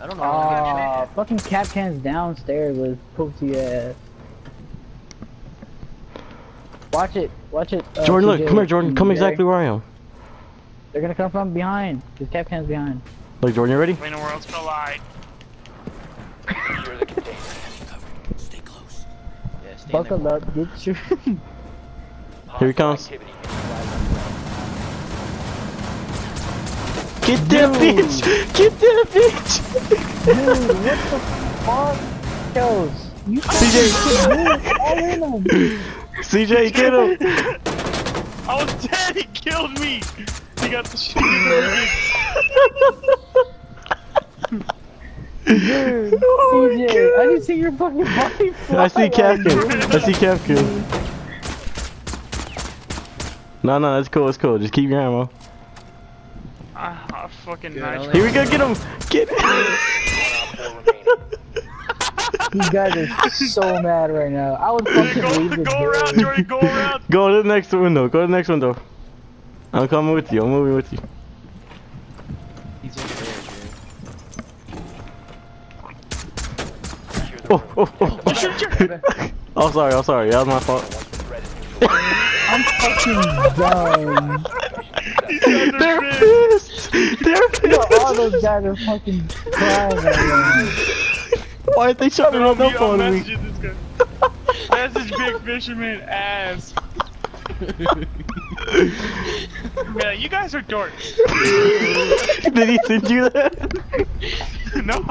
I don't know. how to get Aw, in. fucking Kapkan's downstairs with poopy ass. Watch it, watch it. uh, Jordan, look, come here, Jordan. Come Gary. exactly where I am. They're gonna come from behind. Cause Kapkan's behind. Look, Jordan, you ready? When the worlds collide. Secure the container. Yeah, stay in Buckle up, get your. Here he comes. Activity. Get that bitch! Get that bitch! Dude, what the fuck? Kills. You CJ. fucking all in them. CJ, get him! I was dead. He killed me. He got the shit. Dude, oh CJ, I didn't see your fucking body fly. I see on I see Kapkan. No, no, that's cool, it's cool. Just keep your ammo. Ah, ah, fucking Good, Here we go, get him! Get him! You guys are so mad right now. I would fucking Go, leave this go around, game. Jordan. Go around. Go to the next window, go to the next window. I'm coming with you, I'm moving with you. He's over there, Jerry. Secure the Oh, room. oh, oh. oh, sorry, I'm sorry, that was my fault. Once the threat is neutralized, I'm fucking done. These guys are They're pissed! They're You all those guys are fucking crying right. Why aren't they shutting I'll up on me? message this guy. Message Big Fisherman ass. Man, you guys are dorks. Did he send you that? no.